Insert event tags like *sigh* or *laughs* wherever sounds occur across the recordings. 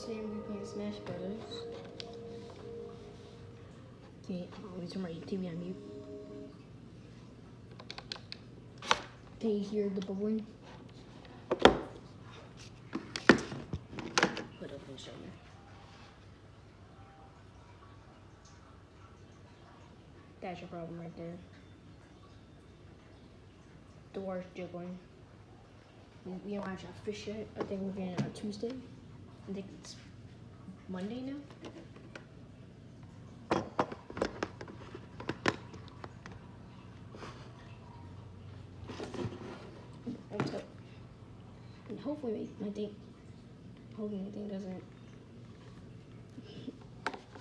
Today playing Smash Brothers. Let me turn my TV on mute. Can you hear the bubbling? Put up show you. That's your problem right there. The water's jiggling. We, we don't actually fish yet. I think we're getting it on Tuesday. I think it's Monday now. And hopefully my thing, hopefully my thing doesn't, *laughs*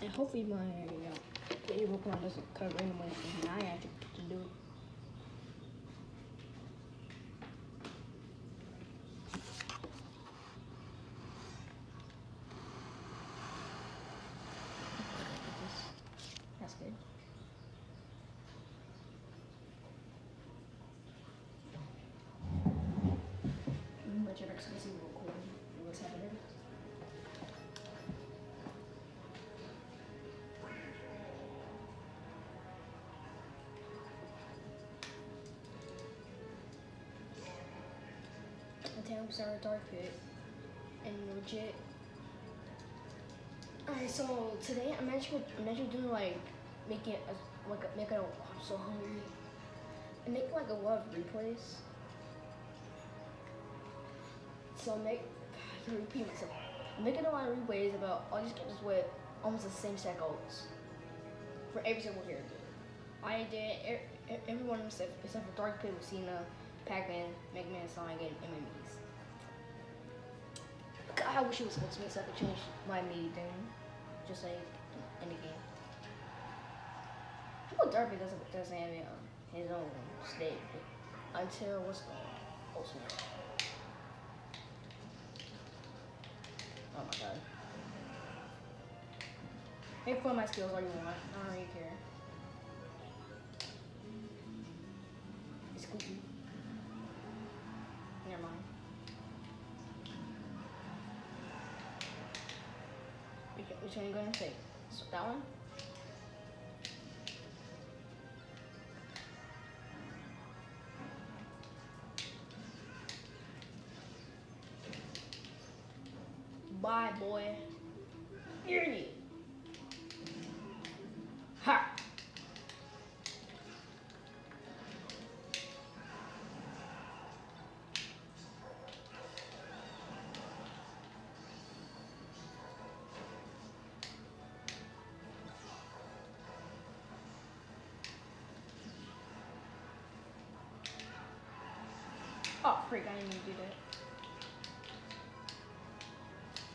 and hopefully my uh, the evil doesn't cut randomly and I get to do it. Town started dark pit and legit. Alright, so today I'm actually I'm actually doing like making a, like making a, I'm so hungry. And making like a lot of replays. So make *sighs* I can repeat myself. I'm making a lot of replays about all these characters with almost the same set goals for every single character. I did e- e- everyone except, except for Dark Pit with Cena, Pac-Man, Mega Man, Sonic, and MMEs. I wish it was me so I could change my me thing, just like in the game. How about Pit doesn't doesn't have his own stage until what's going on? Ultimate. Oh my god. Make fun of my skills all you want. I don't really care. You gonna take? So that one? Bye, boy. Hear you. Oh, freak, I didn't do that.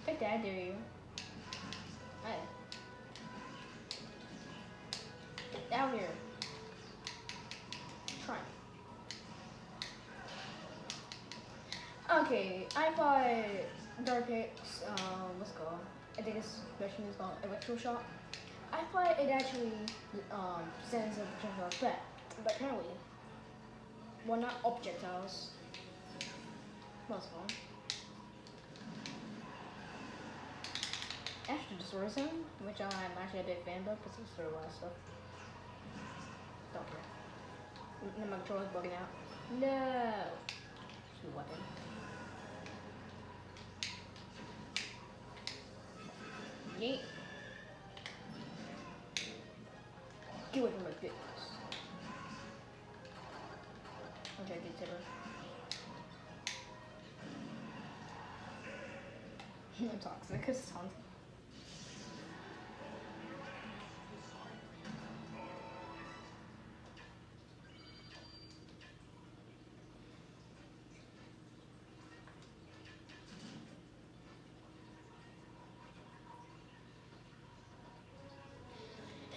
Take that, I dare you. Get down here. Try. Okay, I thought Dark X, um, what's it called? I think this version is called Electro Shock. I thought it actually um, sends a projectile threat, but apparently, well, not objectiles. Most of them. Astro which I'm actually a big fan of because it's sort of a lot of stuff. Don't care. Then my controller's bugging out. No! Shoot weapon. Yeet. Get away from my bitch. Okay, good tipper. I'm toxic it's.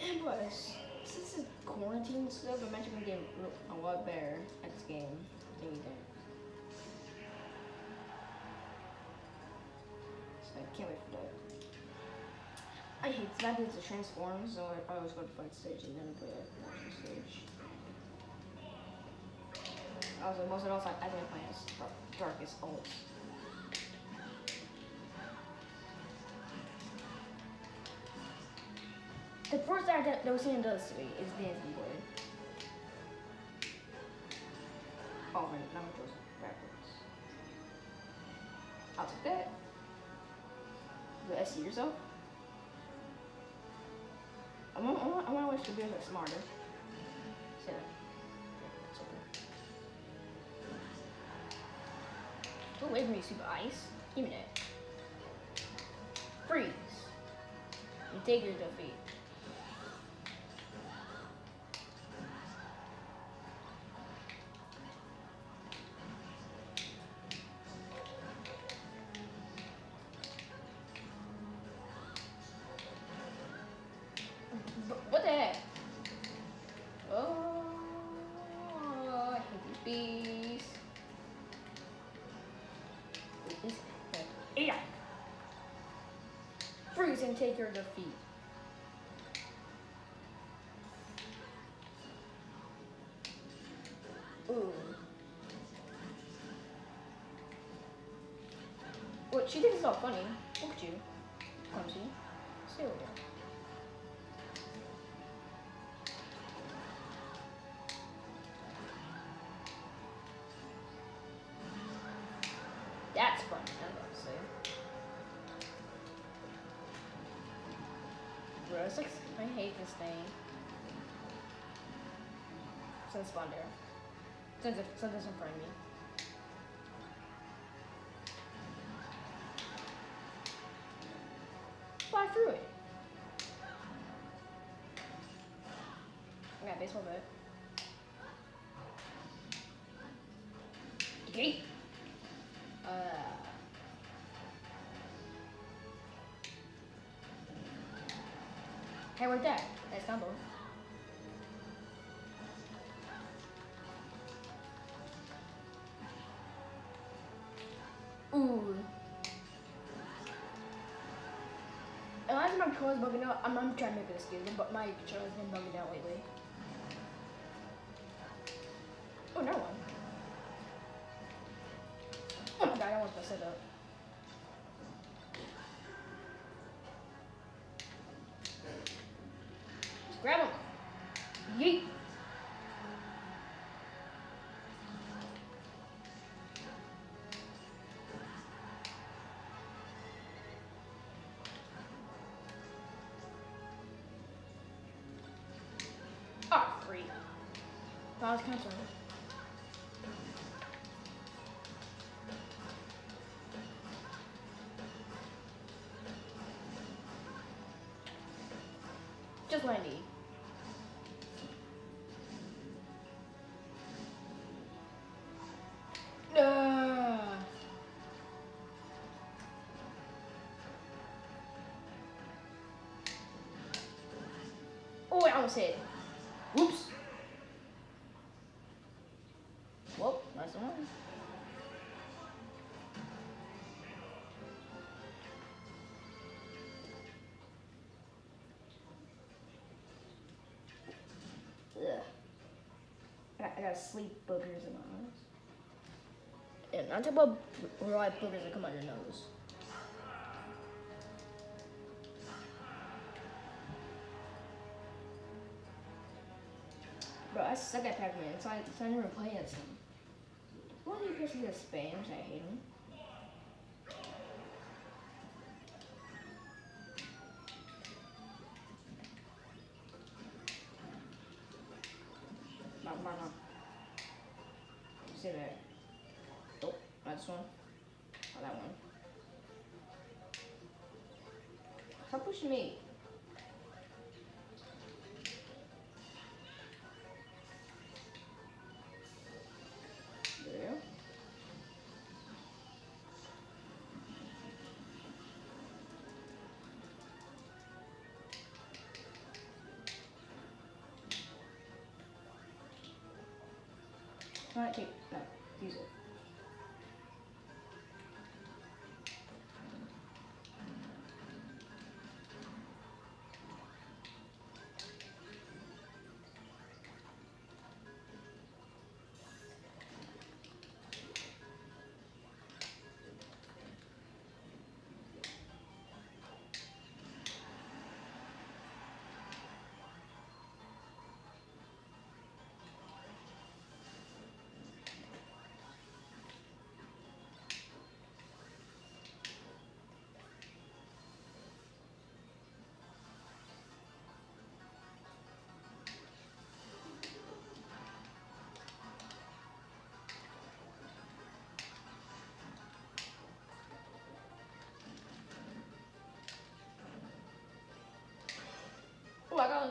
And plus, since it's quarantine stuff, I'm actually gonna get a lot better at this game than we did. I can't wait for that. I hate that it's a transform, so I, always go to fight stage and then play a monster stage. I was like, most adults like, I don't play as dark, darkest ult. The first art that Roseanne does to is Dancing Boy. Oh, right, now I'm backwards. I'll take that. I see yourself? I want, I want, I want to wish the beers are smarter. So. Go away from me, super ice. Give me that. Freeze. And take your defeat. She thinks it's all funny. Look at you. Clumsy. Silly. That's funny, I'm about to say. Bro, it's like, I hate this thing. Since there. Since, it, in front me. Fly through it. I got baseball bat. Okay. Uh, hey, where's that? Nice combo. Controller's bugging out. I'm, I'm trying to make it a skill, but my controller's been bugging out lately. That was kind of terrible. Just oh, I almost hit. Well, nice one. Ugh. I got, I got sleep boogers in my eyes. And not talk about real life boogers that come out your nose. Bro, I suck at Pac-Man, so I, so I never play as Why do you spams? I hate him. No, no, no. Say that. Oh, this one. Oh, that one. Stop pushing me. Not take,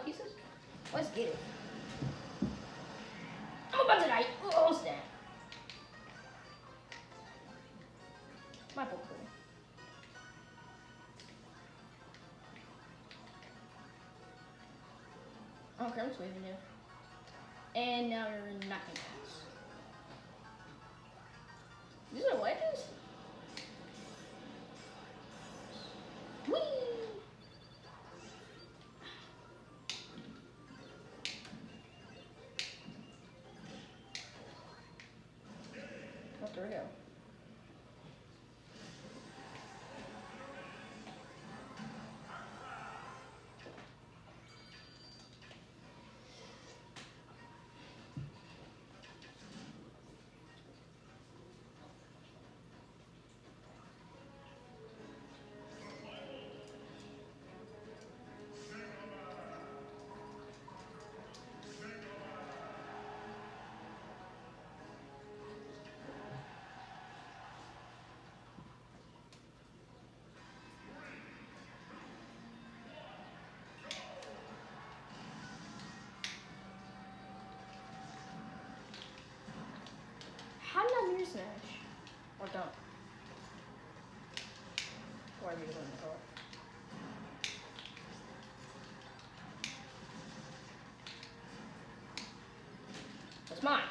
pieces? Let's get it. I'm about to die. Oh, there we go. How did I? Or don't? Whatever you want to call it. That's mine.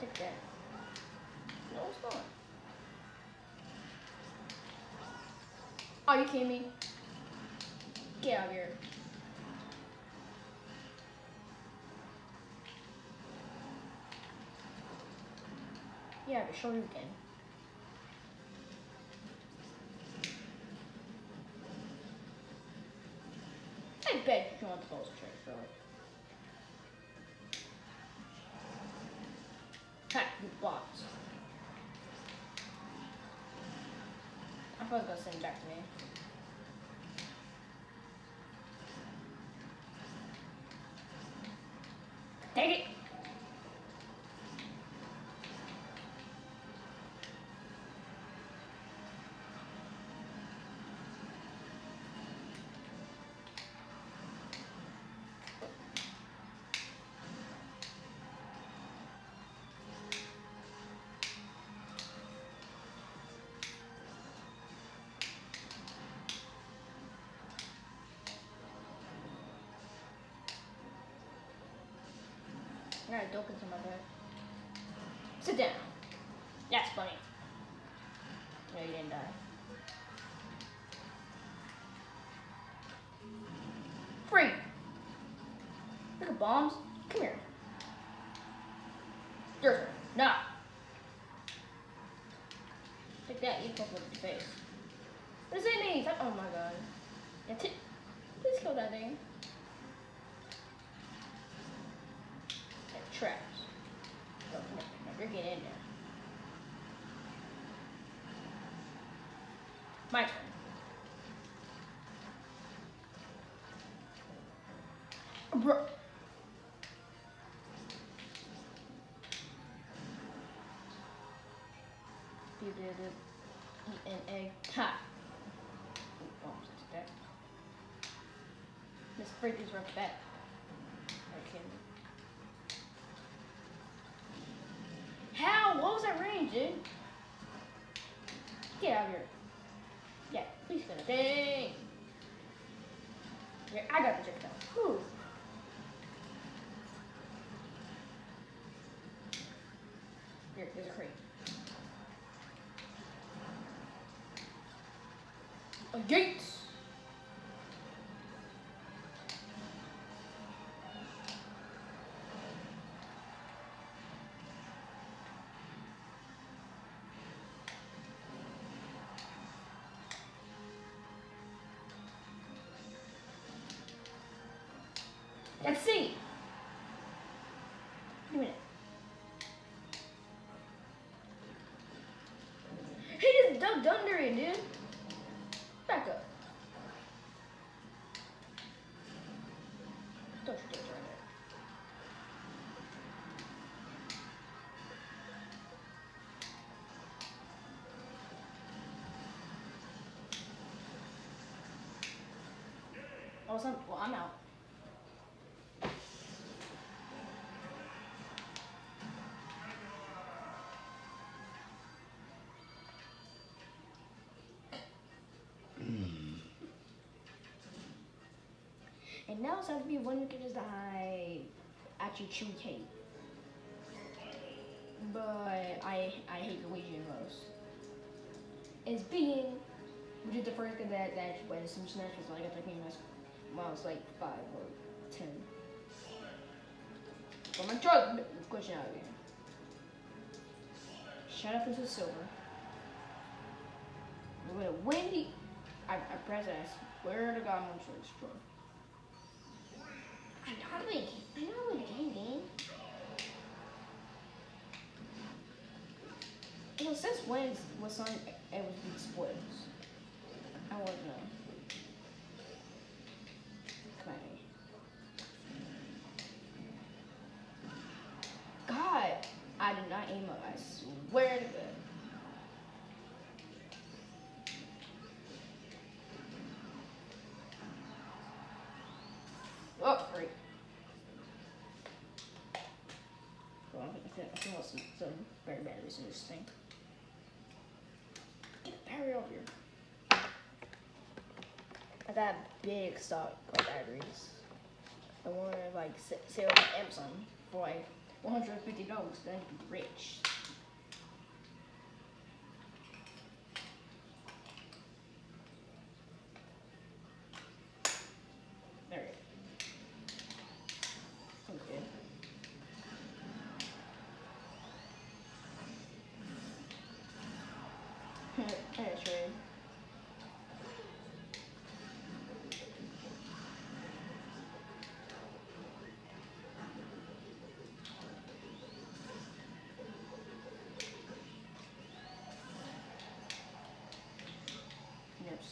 Take that. No, it's not. Are you kidding me? Get out of here. You can. I bet you want to trick, bro. Ha, you bots. I thought it was gonna send back to me. I got a dope into my bed. Sit down. That's funny. No, you didn't die. Free. Look at bombs. Come here. Turn. Nah. Take that. You fuck with your face. What does that mean? Oh my god. That's it. Please kill that thing. traps. So, no, no, you're getting in there. My turn. Bro. You did it. Eat an egg. Ha. Miss Freaky's right back. A gate. Let's see. Wait a minute. He just ducked under it, dude. Oh, some, well, I'm out. Hmm. and now it's time to be one characters that I actually truly hate. But I I hate Luigi the most. It's being which is the first guy that that when some was like I think when Was like five or ten. But my truck glitching out up into silver. With a windy I, I press it, I swear to God I'm sure it's true. I know how to I know how to the game game. You know, since when was Sonic able to beat spoilers? I want to know. I did not aim up. I swear to God. Oh, great. Well, I think I think some, some very batteries in this thing. Get a battery over here. I got big stock of batteries. I want to like sell on Amazon for like 150 dollars. Then be rich.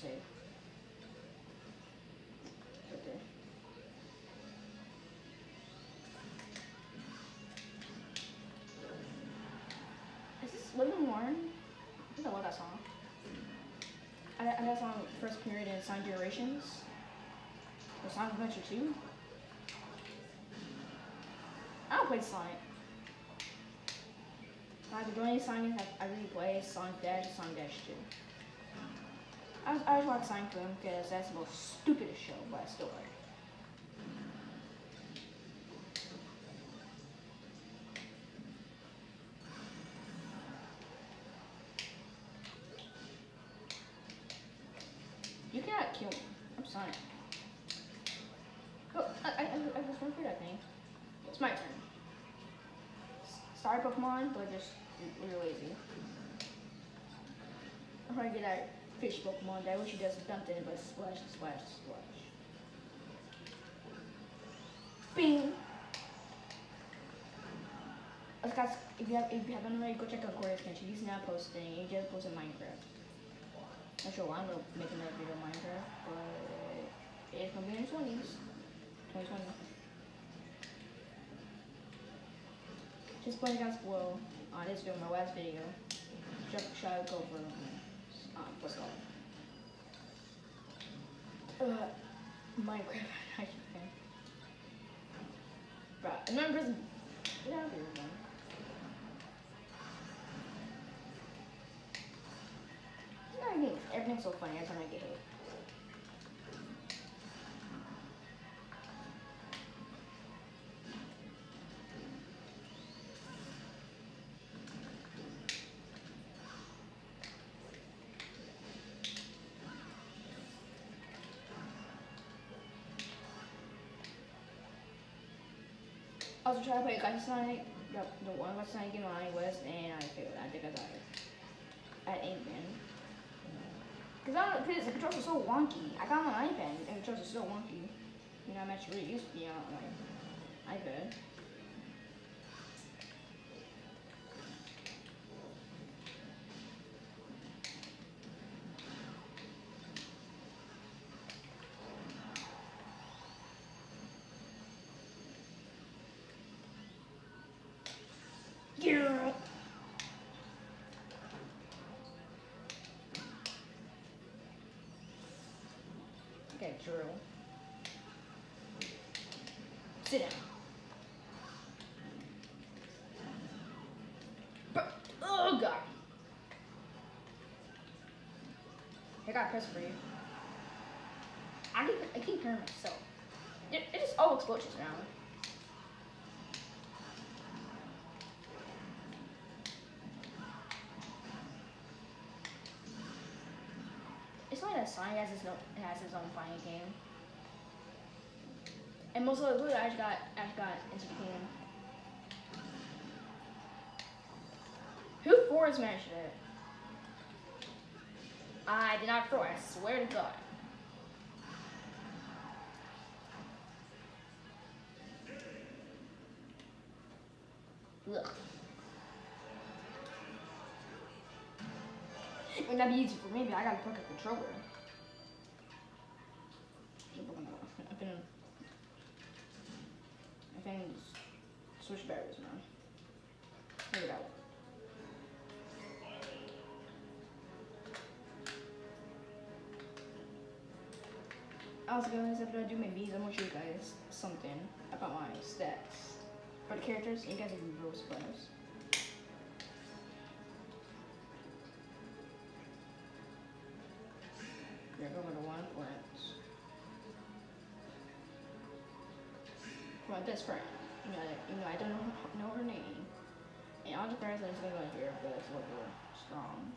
Save. Okay. Is this Live and Learn? I think I love that song. I, I that song first period in Sonic Generations. Or Sonic Adventure 2. I don't play Sonic. Like the only Sonic I really play is Sonic Dash and Sonic Dash 2. I, I just like Sonic Boom because that's the most stupidest show, but I still it. You cannot kill me. I'm Sonic. Oh, I, I, I, just through that thing. It's my turn. Sorry, Pokemon, but just really lazy. I'm trying to get that fish Pokemon that which he does something but splash, splash, splash. Bing! Guys, if you have if you haven't already, go check out Corey's Country. He's now posting. He just posted Minecraft. Not sure why I'm gonna make another video of Minecraft, but it's gonna be in the 20s. 2020. Just playing guys well on this video, my last video. Jump shot go what's called? Uh, Minecraft. Saying. Bro, I'm in prison. Here, man. Everything, everything's so funny every time I get hit. I was trying to play Gacha Sonic, the, the one Gacha Sonic game on iOS, and I failed. I think I died. At 8 man. Because I don't because the controls are so wonky. I got on iPad, and the controls are so wonky. You know, I'm actually used to be on like iPad. Okay, Drew. Sit down. But, oh god. I got a present for you. I keep, I keep hearing myself. It, it just all explosions now. It's like that Sonic has his, own, his own fighting game. And most of the I just got, I just got into the game. Who forward smashed it? I did not throw I swear to God. Ugh. It would not be easy for me, but I pick a controller. The characters, you guys are real surprised. You're going to one point. My best friend. You know, you know I don't know, know her name. And all the friends is gonna go here, but it's a little strong.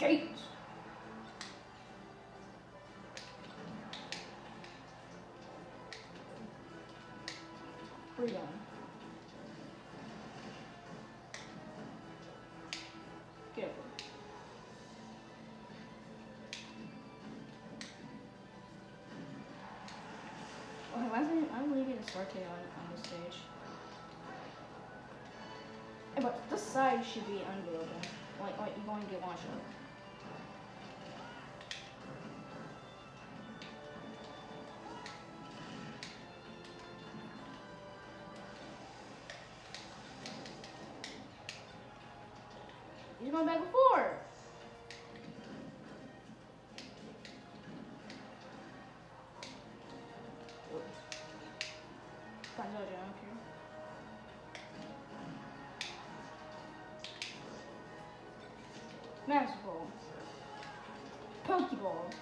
Gate! You going? Get. Okay, why isn't I'm leaving a Sarte on, on the stage? But this side should be unbelievable. Like, like you're going to get one shot. He's going back I. Master Ball. Pokeball.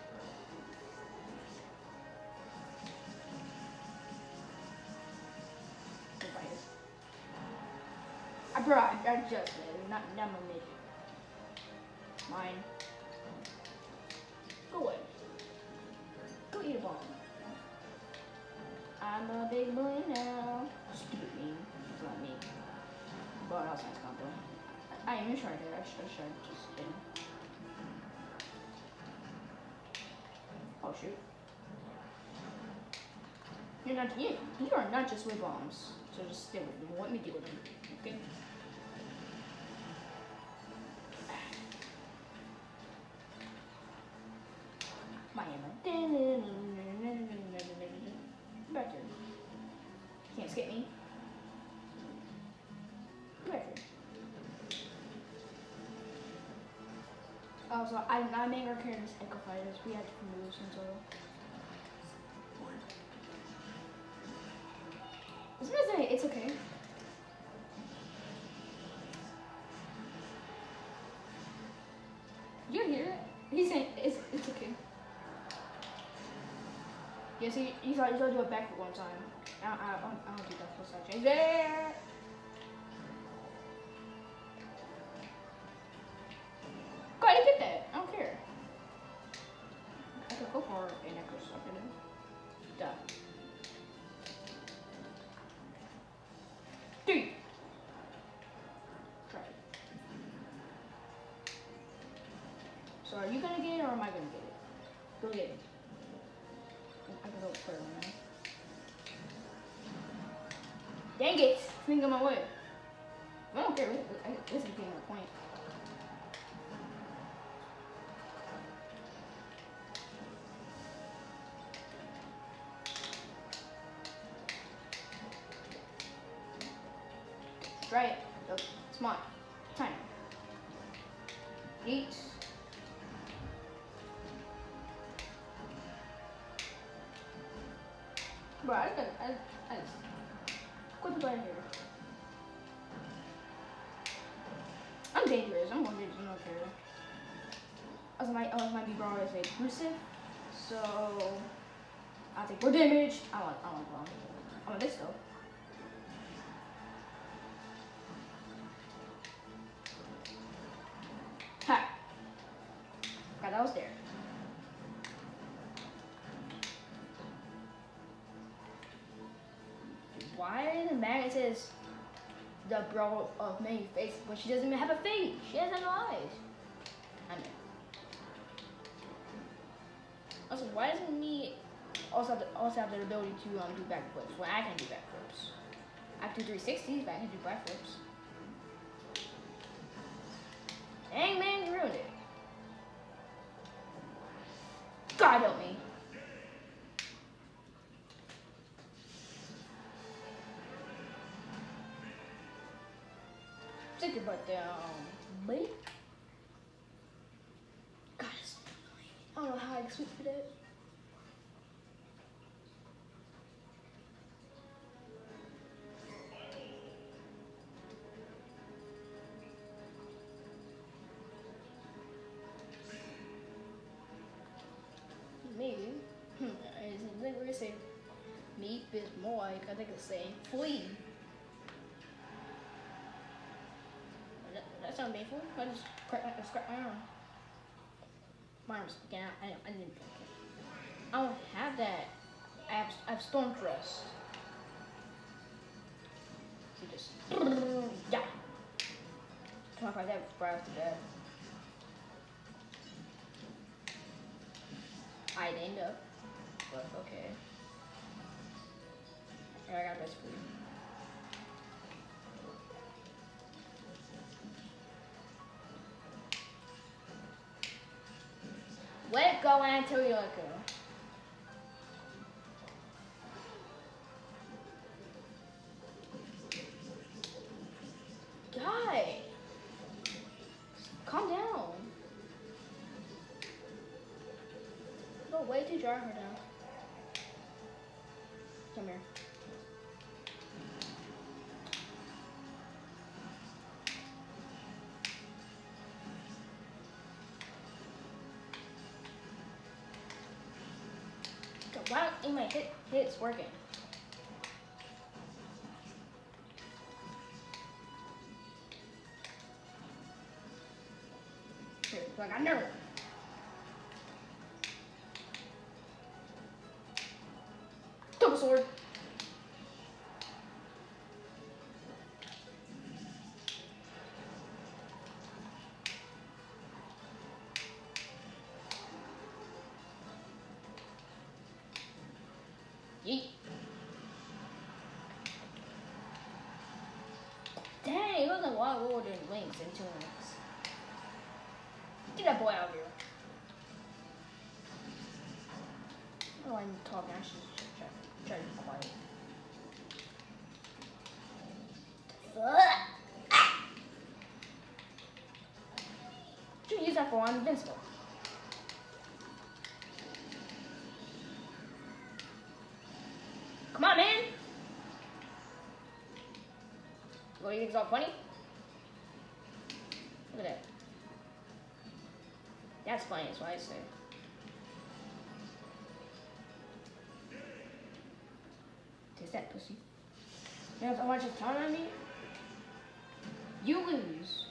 I brought I just not not my midget. Mine. Go away. Go eat a bomb. I'm a big boy now. Stupid me. It's not me. But else nice combo. I am sure I did. I should, I should just did. Oh shoot. You're not you, you are not just with bombs. So just stay with them. Let me deal with them. Okay? Also, I, I made our characters Echo Fighters. We had to some sort of. It's it's okay. You hear it? He's saying it's it's okay. Yes, he he's like he's gonna do it back for one time. I I I don't, I don't do that for such. Yeah. So are you gonna get it or am I gonna get it? Go get it. I can go put it on. Dang it! Think on my way. I don't care. This is getting my point. Right. Look, smart. Time. Eat. My, also might be brought as a exclusive, so I'll take more damage. I want, I want, I I want this though. Ha! God, that was there. Why the magnet says the bro of many faces, but she doesn't even have a face. She has no eyes. Also have the, also have the ability to um do backflips Well, I can do backflips? I can do 360s, but I can do backflips. Dang man, you ruined it. God help me. Take your butt down, buddy. God, it's annoying. I don't know how I can sweep for that. Say meat is more I think it's saying flea. That, sounds painful. I just crack, I my arm. My arm's sticking out. I, I didn't. I don't have that. I have, I have storm thrust. So just yeah. Come on, that off the bat. I'd end up, but okay. I got best food. Let it go until you let go. Guy, calm down. Go way too jar Why don't my hit hits working? Dang, it wasn't wild order in links in two minutes. Get that boy out of here. Oh, I'm talking. I should try, try to be quiet. Ah. Should use that for I'm invincible. Is all funny? Look at that. That's funny, that's what I say. Taste that pussy. You if I to count on me, you lose.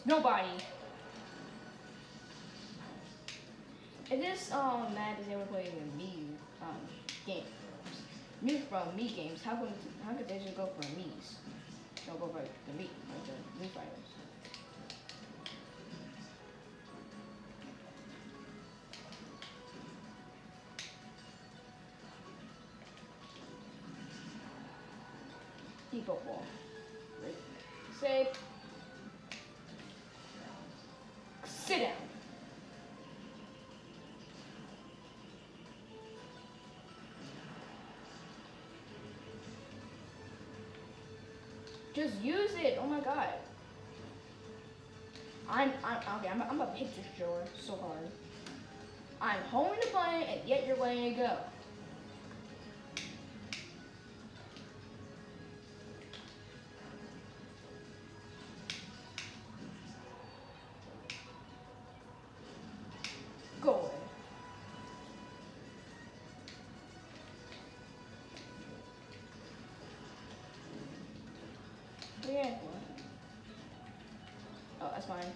It's nobody. If this um map is able to play with me um game me from me games, how could how could they just go for me's? Don't go for the me like the me fighters. Deep ball. Save. Just use it. Oh my god. I'm, I'm okay. I'm, I'm a picture shower so hard. I'm holding the button, and yet you're letting it go. That's fine.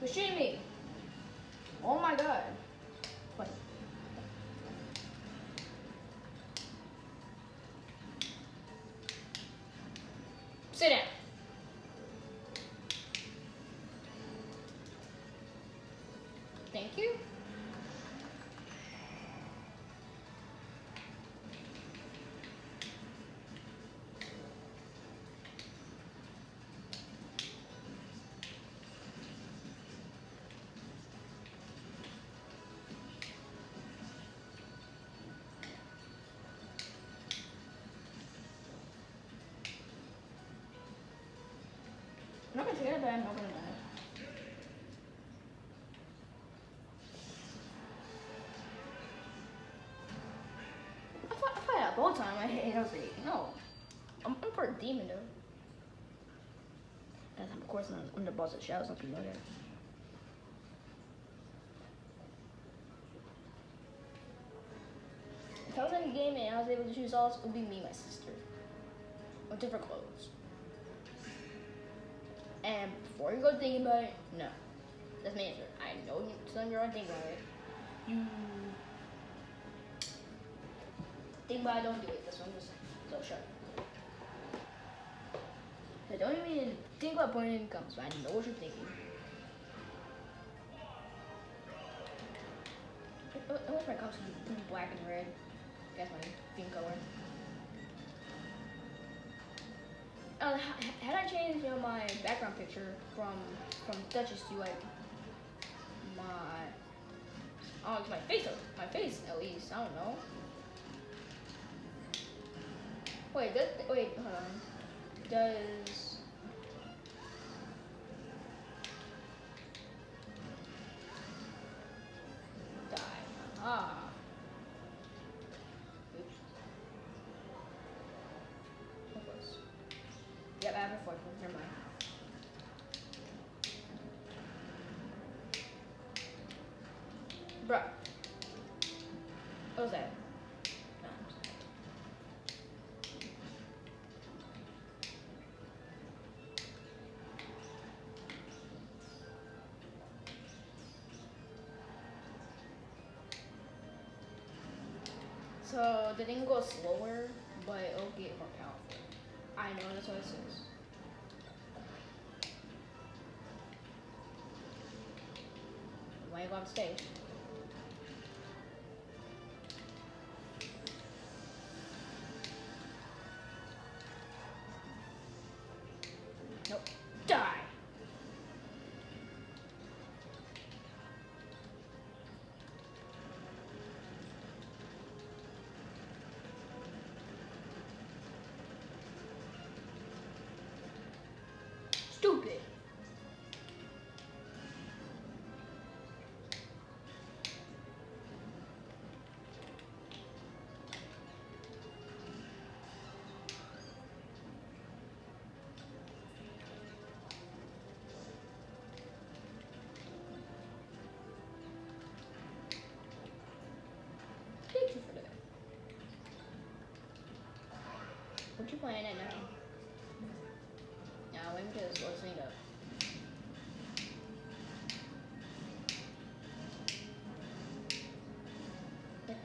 Who's shooting me? I'm not gonna take it, but I'm not gonna die. I fought, I fought that bow time. I hit was like, no. I'm, I'm for a demon though. And of course, I'm, I'm the boss of shadows. Don't you know that? If I was in a game and I was able to choose all, it would be me my sister. With different before you go thinking about it, no. That's my answer. I know son, you're thinking about it. You think about it, don't do it. That's what I'm just so up. So don't even think about in incomes, but I know what you're thinking. I I wish my cups black and red. That's my theme color. Uh, had I changed you know, my background picture from from Duchess to like my oh my face my face at least I don't know. Wait, does wait hold on. Does Bruh. What was that? So the thing goes slower, but it'll get more powerful. I know that's what it says. Why you go on stage? Stupid. Thank you for that. What you playing at now? Just let's up.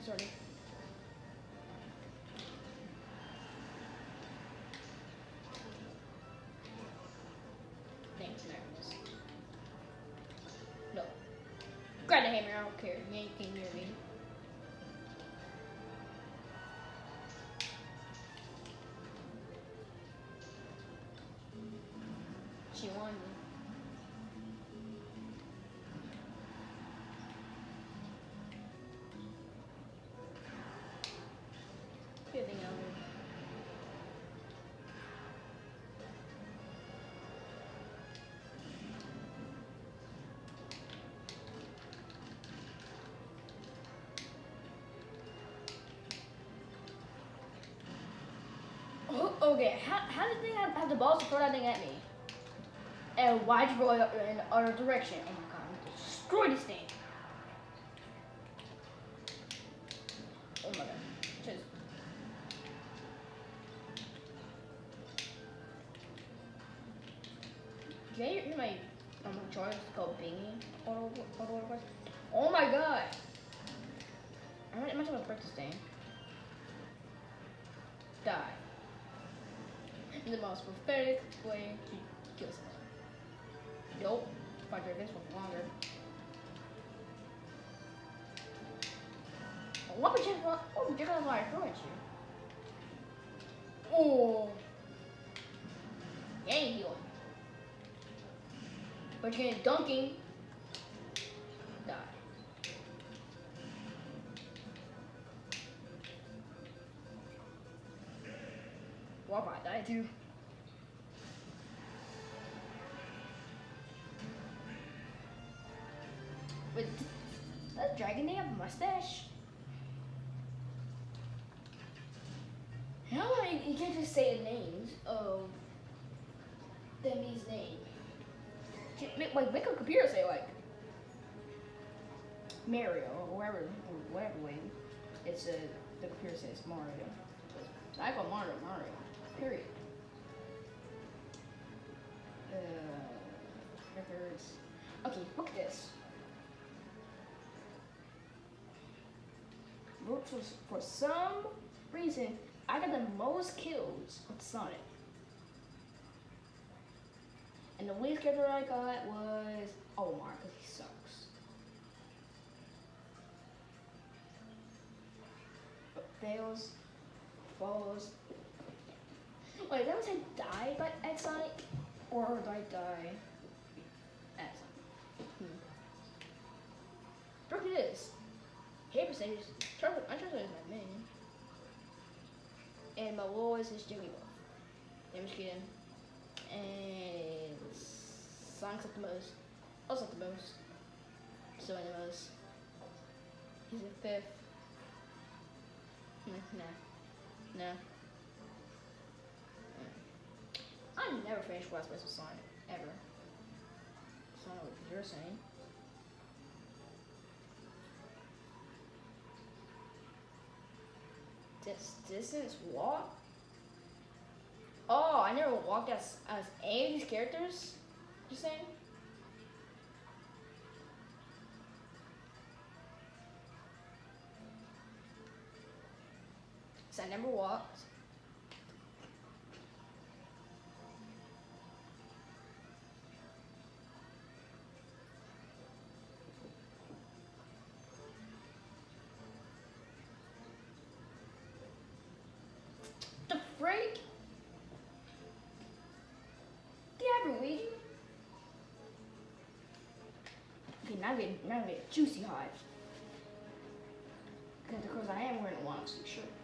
Sorry. Thanks, Magnus. No. Grab the hammer, I don't care. You ain't can hear me. She won. Oh, Okay, how, how did they have, have the balls to throw that thing at me? And it up in the other direction? Oh my god, destroy this thing. Oh my god. Can you hear my um, charge called Bingy? Auto, auto, oh my god! I'm gonna, I'm gonna break this thing. Die. In the most pathetic way to kill someone. Nope. If I drink this one longer. What would you what would you gonna like throw at you? Oh You ain't healing. But you're dunking. Die. Well, I die too. Mario or whatever whatever way it's a the computer says Mario. I call Mario Mario. Period. Uh, records. Okay, look at this. For, for some reason, I got the most kills with Sonic. And the least character I got was Omar, because he sucks. Fails, follows. Wait, did I say die by, at Sonic? Or did I die at Sonic? Hmm. Look at this. Hit percentage. Charlie, I Charlie is my main. And my lowest is Jimmy Wolf. I'm just kidding. And Sonic's at the most. Also at the most. So in the most. He's a fifth. Nah. Nah. I never finished Last Place with Sonic. Ever. So I what you're saying. This distance walk? Oh, I never walked as as any of these characters. You're saying? So I never walked. The freak? Do you have Luigi? Okay, now get now get juicy hot. Because of course I am wearing a long sleeve shirt.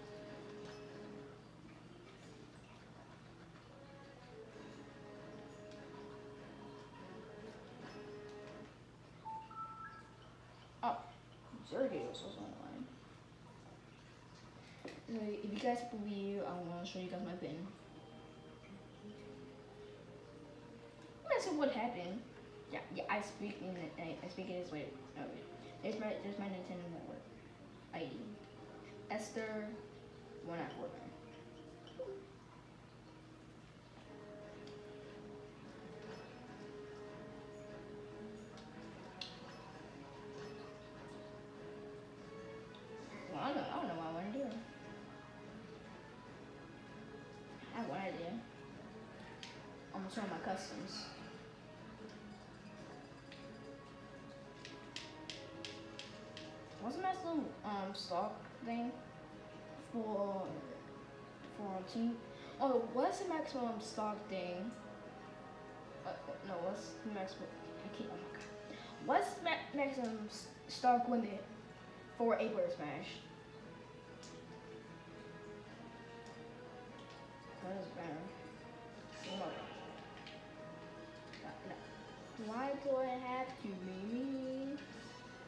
So if you guys believe, I want to show you guys my bin. That's what happened. Yeah, yeah. I speak in it. I, speak it this way. Oh, wait. There's my there's my Nintendo Network ID. Esther one at almost one my customs. What's the little um stock thing for for a team? Oh, what's the maximum stock thing? Uh, no, what's the maximum? I can't. Oh my god. What's ma- maximum stock limit for a player smash? I have me?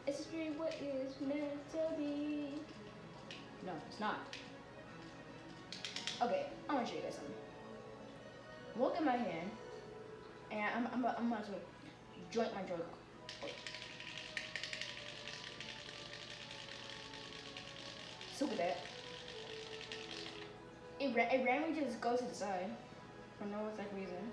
It's just really what is meant to be. No, it's not. Okay, I'm gonna show you guys something. Look at my hand, and I'm I'm I'm about to joint my joint. So with that, it ra- it randomly just goes to the side for no exact reason.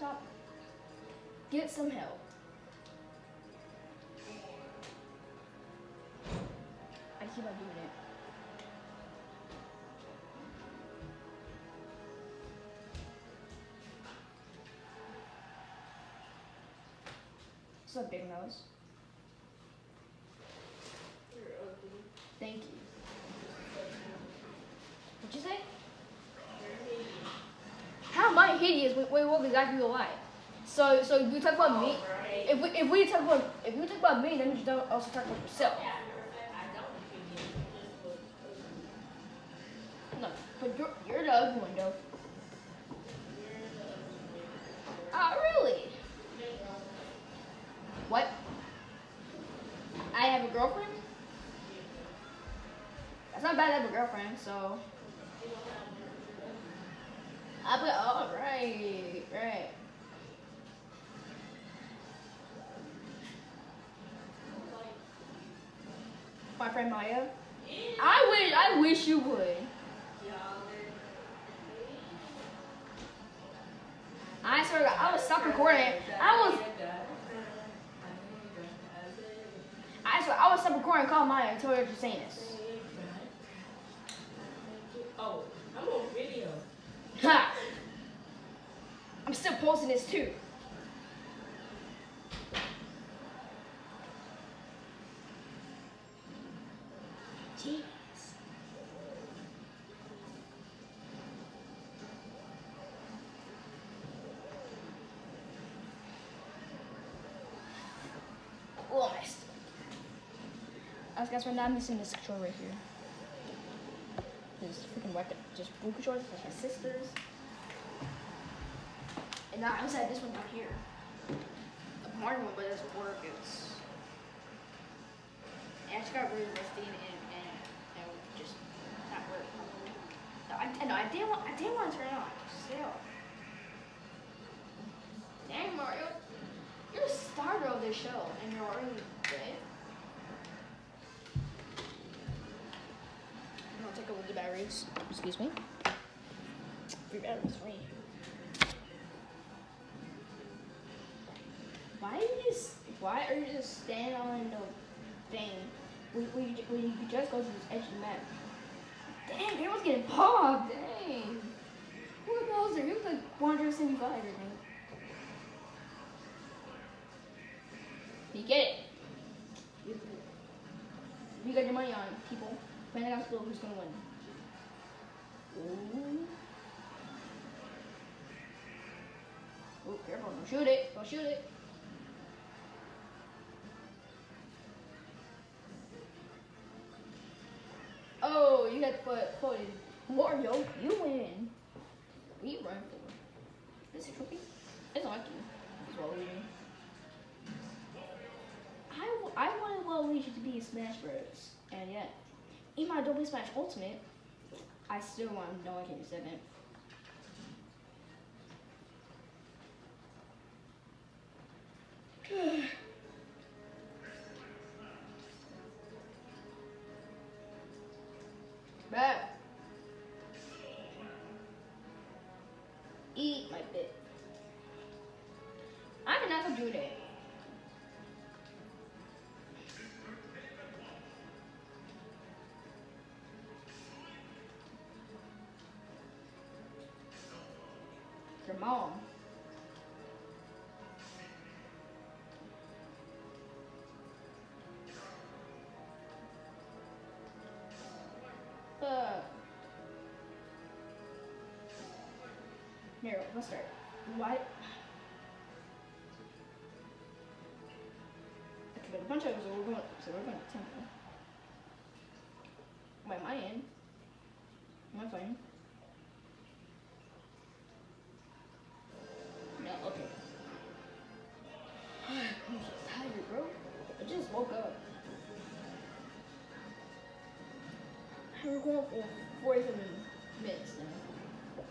Stop. Get some help. I keep on doing it. What's up, big nose? Thank you. What'd you say? Hideous? Wait, wait, what exactly a lie? So, so if you talk about me, if we if we talk about if you talk about me, then you don't also talk about yourself. No, but you're you're the ugly one, though. Ah, really? What? I have a girlfriend. That's not bad to have a girlfriend, so. I put, oh, right, right. My friend Maya. I wish, I wish you would. I swear, to I was stop recording. I was, I swear, I was stop recording. Call Maya and tell her you're saying this. Oh. Ha! I'm still posting this too. Jeez. Guess right now I'm missing this controller right here. This freaking weapon, just blue controllers, like my sister's. And now I also had this one down here. A modern one, but it doesn't work. It's. It actually got really rusty and, and, and it just not work. No, I, no, I didn't want. I didn't want to turn it on. Still. Dang Mario, you're the starter of this show, and you're already batteries. Excuse me. Three batteries for. Why are you just why are you just standing on the thing when, you, when you just go to this edge map? Dang, everyone's getting pogged, dang. Who the is there? He was like 175, I think. You get it. You got your money on people. Pentagon School, who's gonna win? Ooh. Oh, careful, don't shoot it. Don't shoot it. Oh, you got foot footed. Mario, you win. What you running for? This is trophy? It's like you. It's Waluigi. I, w- I wanted Waluigi to be in Smash Bros. And yet, in my Adobe Smash Ultimate, I still want no I can't do seven. *sighs* Back. Eat my bit. I cannot do that. Your. Uh. Here, let's start. What? Okay, but a bunch of so we're going, so we're going to temple. We're going for 47 minutes now.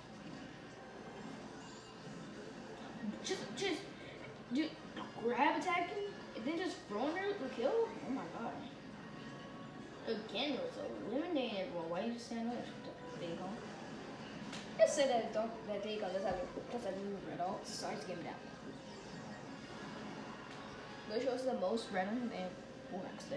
Just, just, grab attacking and then just throwing her the kill? Oh my god. Again, it was eliminating everyone. Why you just stand up? There you go. Just say that dog that they got. Let's have a let's have a red alt. Starts game down. Which was the most random and next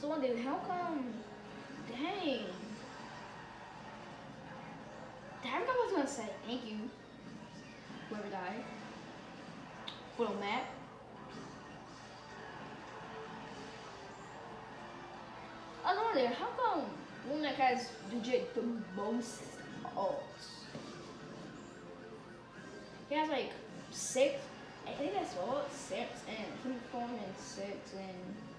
So one day, how come? Dang. Damn, I was gonna say thank you. Whoever died. Little Matt. I was wondering, how come one that has legit the most ults? He has like six. I think that's all six and four, and six and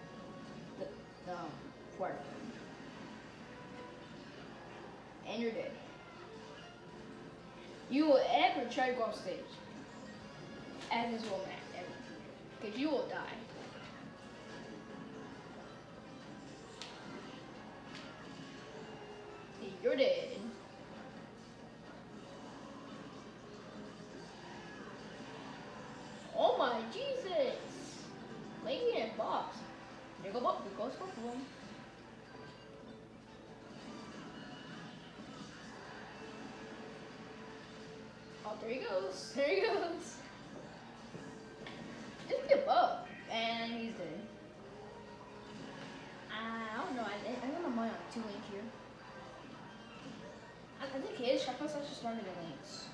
um, fourth. And you're dead. You will ever try to go off stage. As this will. Because you will die. There he goes. There he goes. Just be above. And he's dead. I don't know. I, I got my money on Toon Link here. I, I think his shot plus just stronger than links.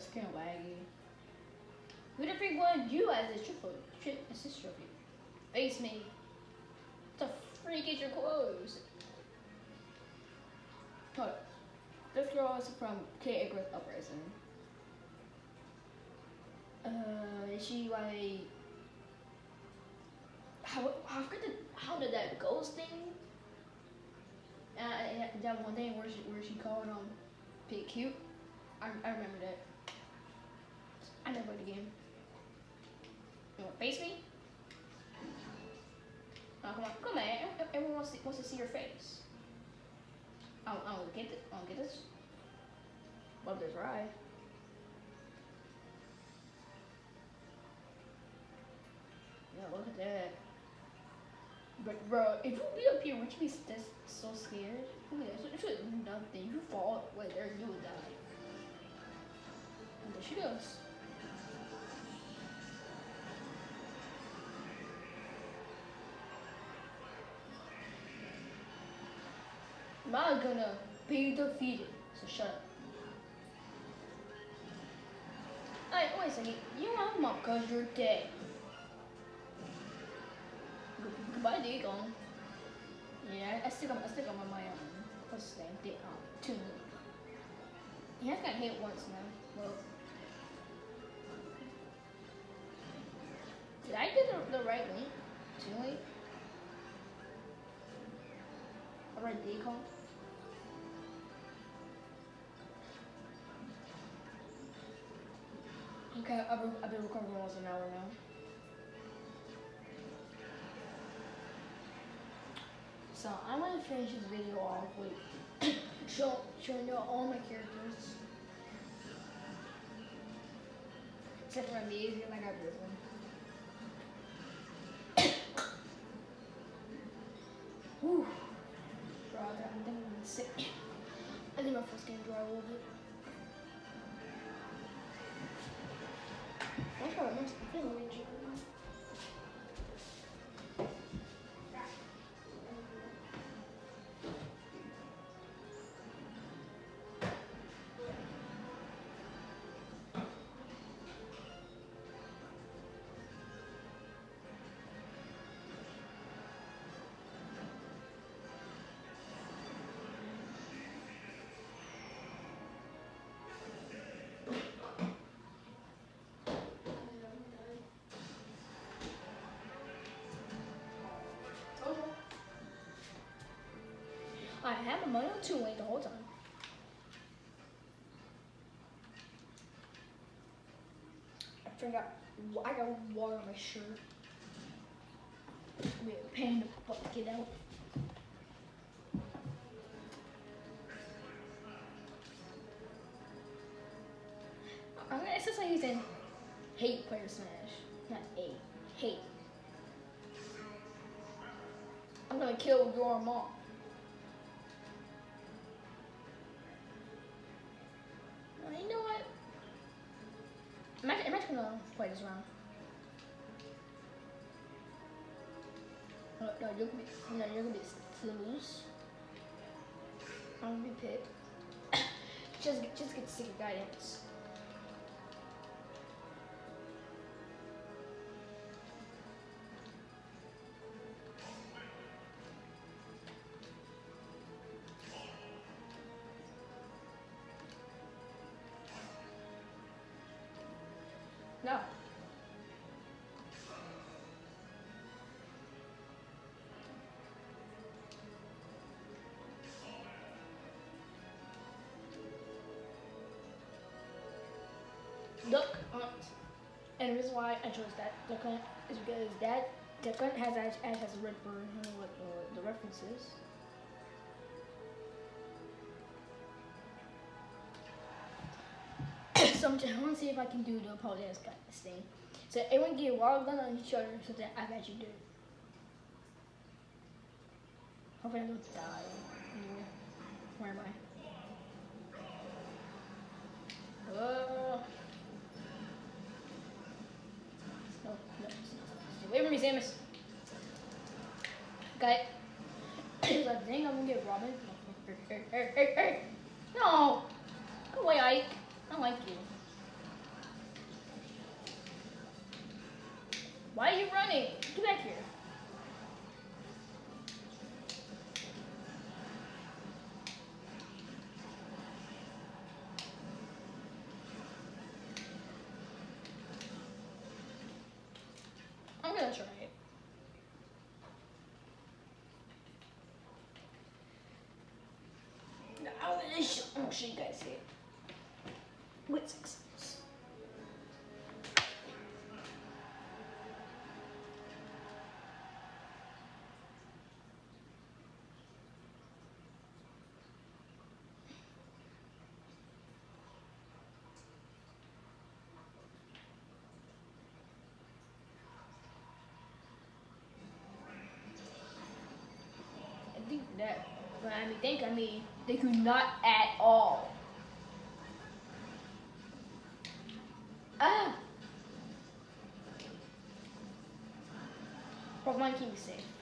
Of laggy. Who the freak wanted you as a triple tri- assist trophy? Face me. The freak is your clothes? Hold. This girl is from K. Icarus Uprising. Uh, is she like... How, how, the, how did that ghost thing? Uh, that one thing where she, where she called um, Pig cute. I, I remember that. I never played the game. You want to face me? Uh, oh, come on, come on. Everyone wants to, wants to see your face. I don't, I don't get it. I don't get this. Love this ride. Yeah, look at that. But bro, if you be up here, would you be this so scared? Look at this. This is nothing. You fall right there, you will die. And there she goes. Not gonna be defeated, so shut up. Hey, wait a second. You want him up because you're. Good- Goodbye, Deacon. Yeah, I stick him, I stick on my, um, what's his name? De- um, two. He has got hit once now. Well, did I get the, the right link? Too late? The right Okay, I've been, I've been recording almost an hour now. So I'm gonna finish this video off with *coughs* show, showing you all my characters. Except for amazing, like I this one. *coughs* Whew. Bro, I'm gonna sick. *coughs* I think my first game dry a little I had a on two lane the whole time. I forgot. I got water on my shirt. It'll be a pain to get out. I'm gonna, it says like he's in hate player smash, not eight. Hate. I'm gonna kill your mom. Actually gonna round. No, no, you're gonna be, no, you're gonna be loose. I'm gonna be picked. *coughs* just, just get of guidance. Duck hunt. And the reason why I chose that duck hunt is because that duck hunt has Ash, Ash has a red bird. I don't know what the, the reference is. *coughs* so I'm just, I want to see if I can do the pole dance kind of thing. So everyone get a wild gun on each other so that I can actually do it. Hopefully I don't die. Where am I? Hello? No, no. From me, Samus. Okay. Dang, I'm gonna get Robin. No! Go away, Ike. I don't like you. Why are you running? Get back here. Think that, but I mean, think, I mean, they could not at all. Ah! Pokemon keep me safe. Safe.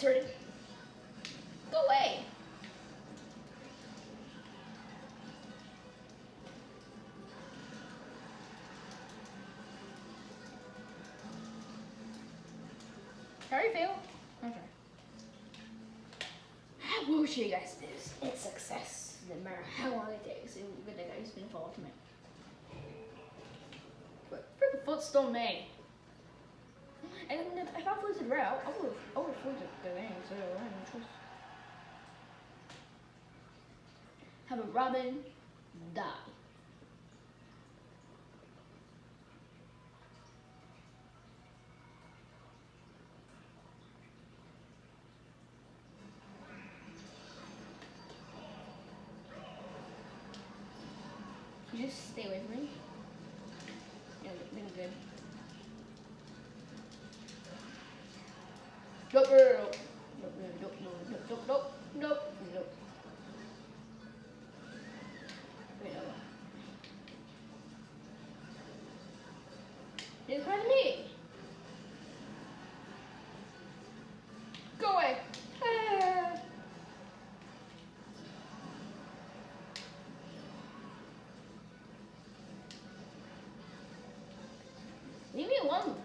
It's turning. Go away. You feel? Okay. I will show you guys this. It's success. No matter how long it takes. It I used to fall to me. But freaking foot still made. And if I flipped it route, I would I would it the game, so I. Have a Robin die. You just stay away from me. Yeah, then good. No, no, no. No, no, nope. Wait, no. It's part of me. Go away. Ah. Leave me alone.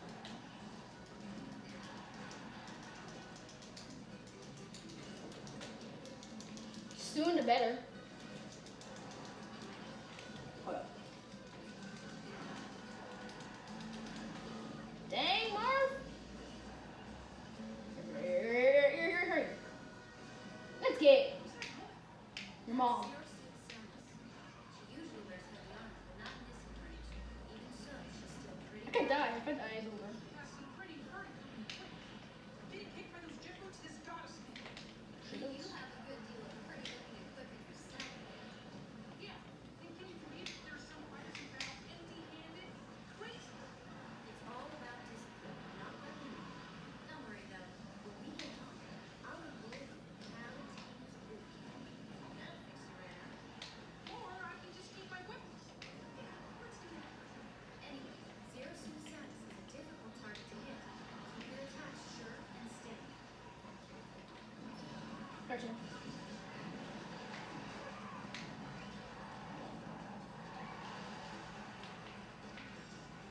Soon the better. Dang, Marv. Let's get your mom. I could die I die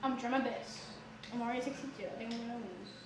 I'm trying best. I'm already 62. I think I'm gonna lose.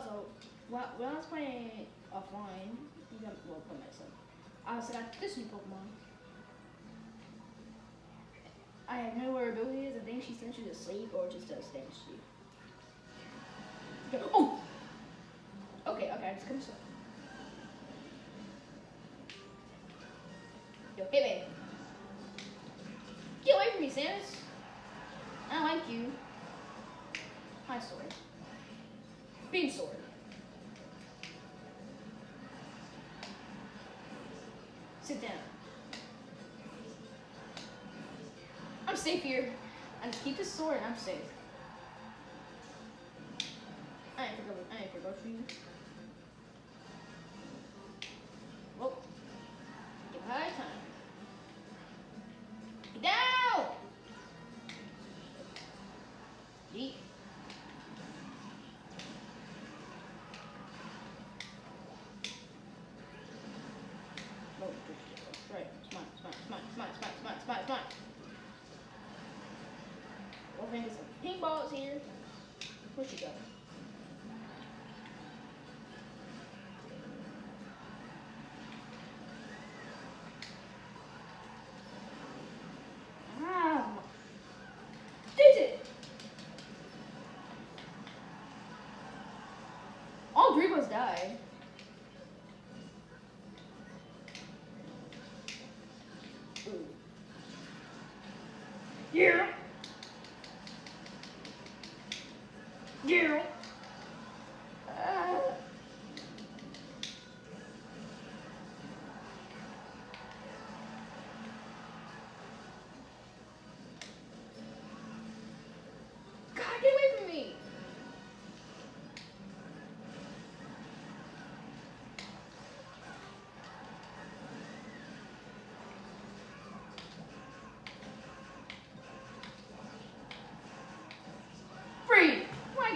Also, when, when I was playing offline, you got well put myself. I got this new Pokemon. I have no where her ability is. I think she sends you to sleep or just does damage to you. Oh! Okay, okay, I just come slow. Yo, hit me. Get away from me, Samus. I don't like you. Hi, sword. Down. I'm safe here. I just keep this sword and I'm safe. I ain't forgot. I ain't forgot for you. Bring some pink balls here. Where'd she go?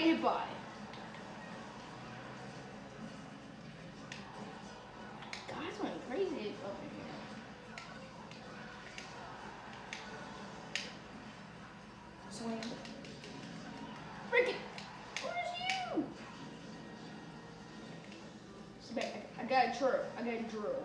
Bye. Guys went crazy over here. Swing. Freaking! Where's you? I got a drill. I got a drill.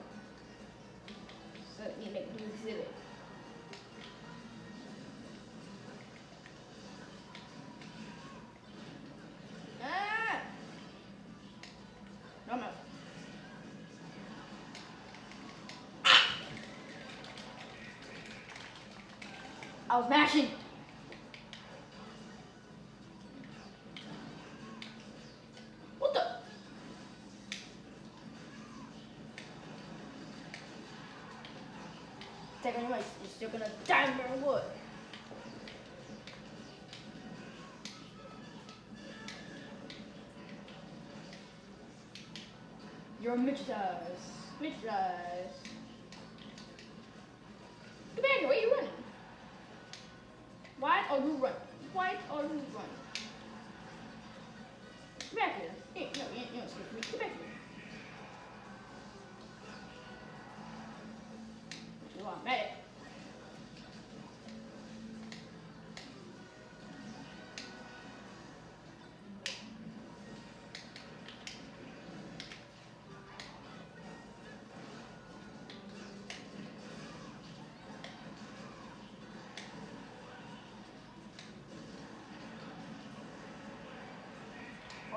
I was mashing. What the? Take mic. You're still gonna die no matter what. You're a Mitchitas. Mitchitas.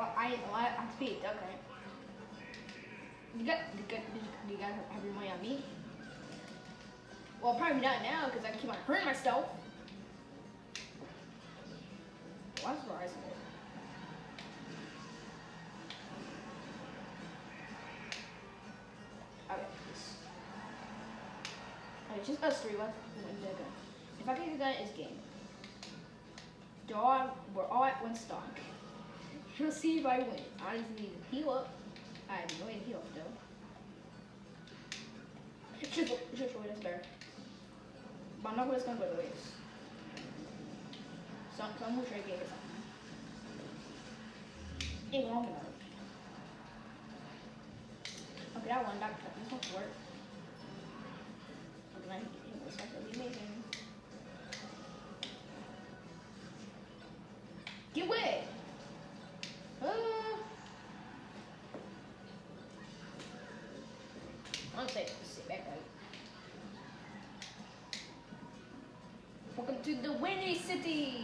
Well, I, well, I have to feed Doug, right? You got, you got, do you guys have your money on me? Well, probably not now because I keep on hurting myself. Well, that's where I. Okay. Okay, just us three. Win the gun. If I get the gun, it's game. Dog, we're all at one stock. We'll see if right away. Honestly, heal up. I have no way to heal up though. Chisel, chisel, that's better. But I'm not going to go to waste. Some, some will try to get something. It won't the Windy City!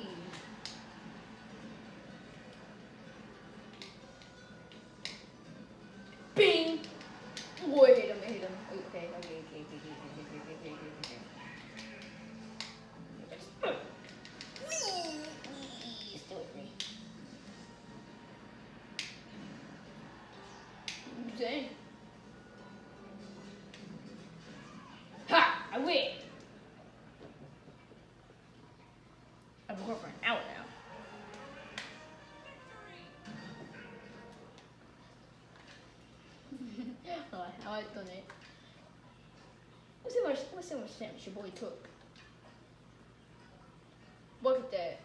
Let's see what let's see your boy took. Look at that.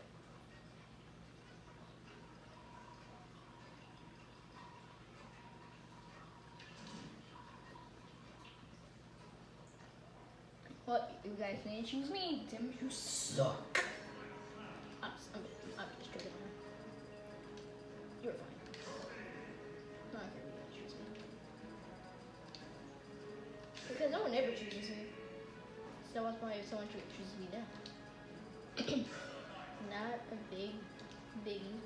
Well, you guys need to choose me. Tim, you suck. *coughs* Not a big, biggie.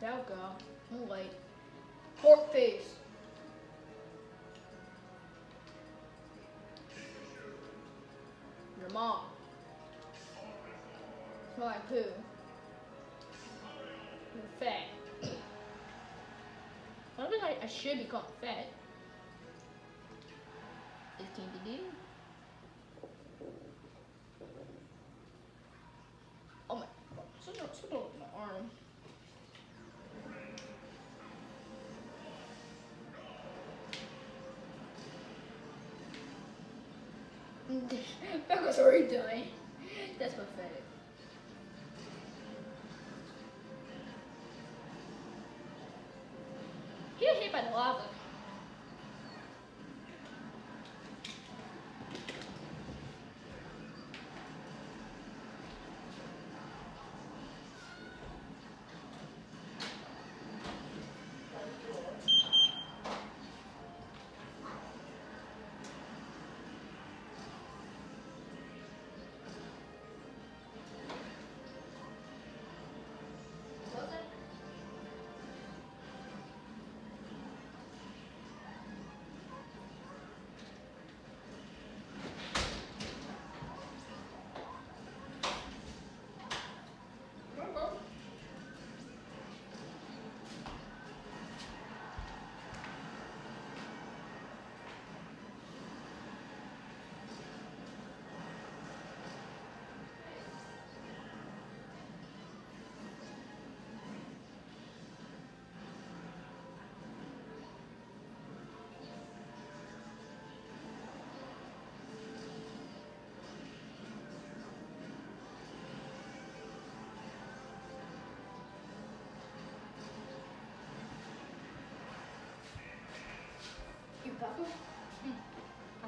That girl, moonlight, Pork face. your mom. Smell like poo. You're fat. *coughs* I don't think I, I should be called fat. Already done. That's pathetic.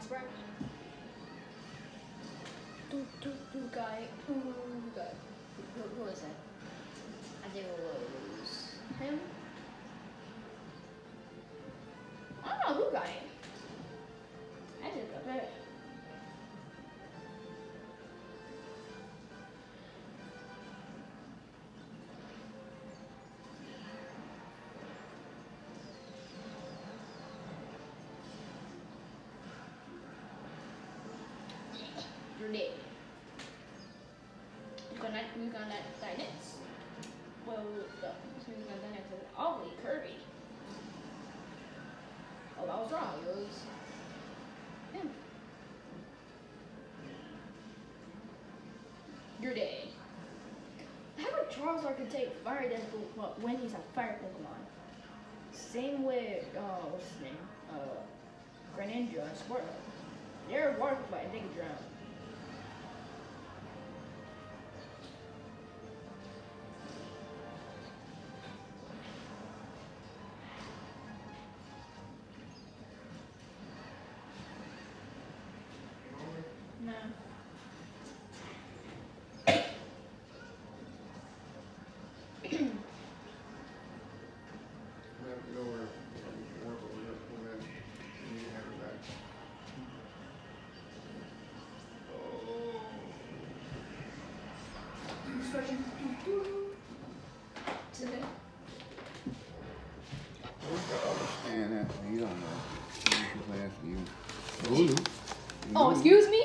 That's. Do, do, do guy. Who guy? Who, who is it? I think it was him. Dead. You gonna you gonna die next? Well, the, you gonna die next? Oh, Kirby. Oh, I was wrong. It was him. You're dead. How about Charizard can take fire well, when he's a fire Pokemon? Same with uh, what's his name? Uh, Greninja and Squirtle. They're water Pokemon and they can drown. Stretching. Today. And that, you don't know. You should ask you. Oh, excuse me?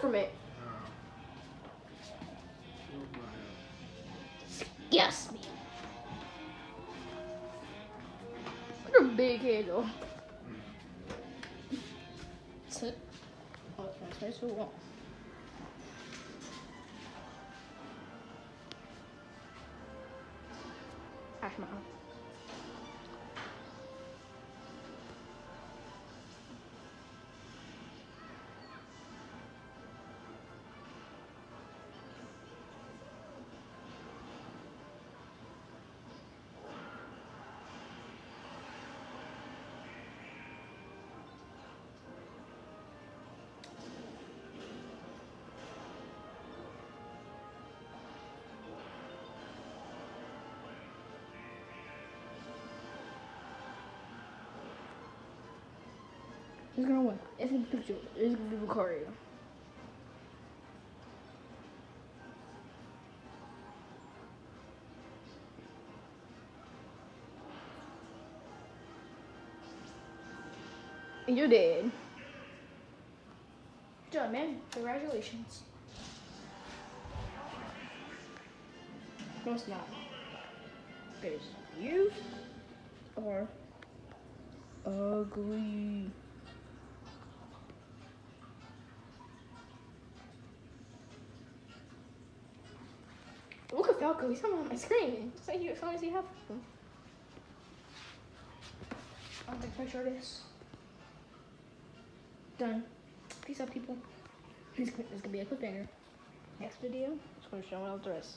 From it. Who's gonna win? It's gonna be Pikachu. It's gonna be Lucario. And You're dead. Good job, man. Congratulations. No, it's not. There's you or ugly. Falco. He's on my screen. Just like you, as long as you have him. I don't think my shirt is. Done. Peace out, people. This is gonna be a cliffhanger. Next video, just gonna show the rest.